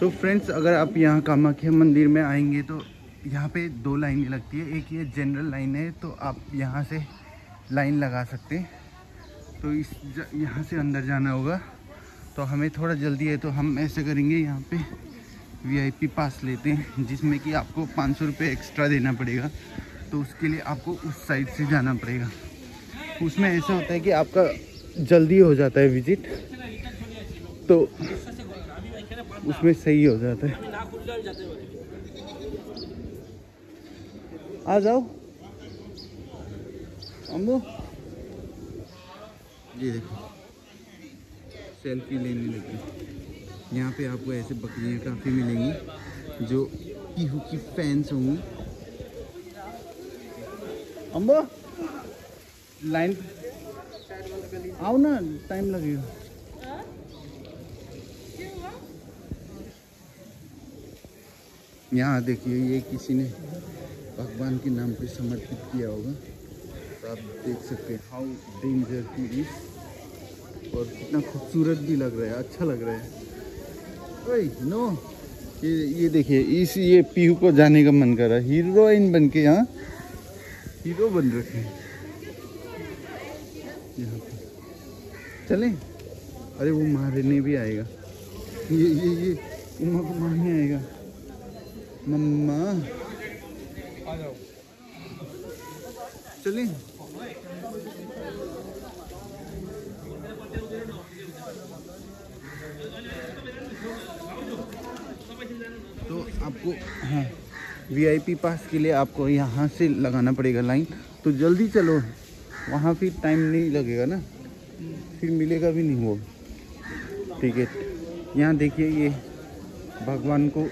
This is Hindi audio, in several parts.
तो फ्रेंड्स, अगर आप यहाँ कामाख्या मंदिर में आएँगे तो यहाँ पे दो लाइनें लगती है। एक ये जनरल लाइन है तो आप यहाँ से लाइन लगा सकते हैं। तो इस यहाँ से अंदर जाना होगा। तो हमें थोड़ा जल्दी है तो हम ऐसे करेंगे, यहाँ पे वीआईपी पास लेते हैं, जिसमें कि आपको पाँच सौ रुपये एक्स्ट्रा देना पड़ेगा। तो उसके लिए आपको उस साइड से जाना पड़ेगा। उसमें ऐसा होता है कि आपका जल्दी हो जाता है विज़िट तो उसमें सही हो जाता है। आ जाओ। अम्बो ये देखो। सेल्फी लेने लगी। यहाँ पे आपको ऐसे बकरियाँ काफ़ी मिलेंगी जो पीहू की फैंस होंगी। अम्बो लाइन आओ ना टाइम लगेगा। यहाँ देखिए, ये किसी ने भगवान के नाम पे समर्पित किया होगा। तो आप देख सकते हैं हाउ डेंजर ही इज़ और कितना खूबसूरत भी लग रहा है अच्छा लग रहा है। ओए, नो, ये ये देखिए, इस, ये पीहू को जाने का मन कर रहा है। हीरोइन बन के यहाँ हीरो बन रखे हैं। यहाँ पे। चलें। अरे, वो मारने भी आएगा। ये ये ये, उमा को मारने आएगा। मम्मा। चलें तो आपको हाँ वीआईपी पास के लिए आपको यहाँ से लगाना पड़ेगा लाइन तो जल्दी चलो, वहाँ फिर टाइम नहीं लगेगा ना। फिर मिलेगा भी नहीं वो। टिकट यहाँ देखिए ये भगवान को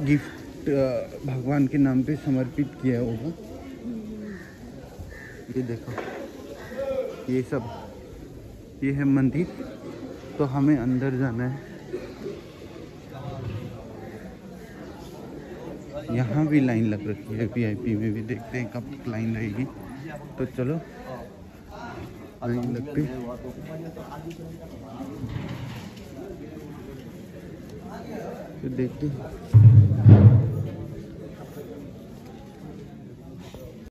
गिफ्ट अ, भगवान के नाम पे समर्पित किया होगा। ये देखो ये सब ये है मंदिर। तो हमें अंदर जाना है। यहाँ भी लाइन लग रखी है वीआईपी में भी। देखते हैं कब तक लाइन रहेगी। तो चलो लाइन लगते तो देखते हैं।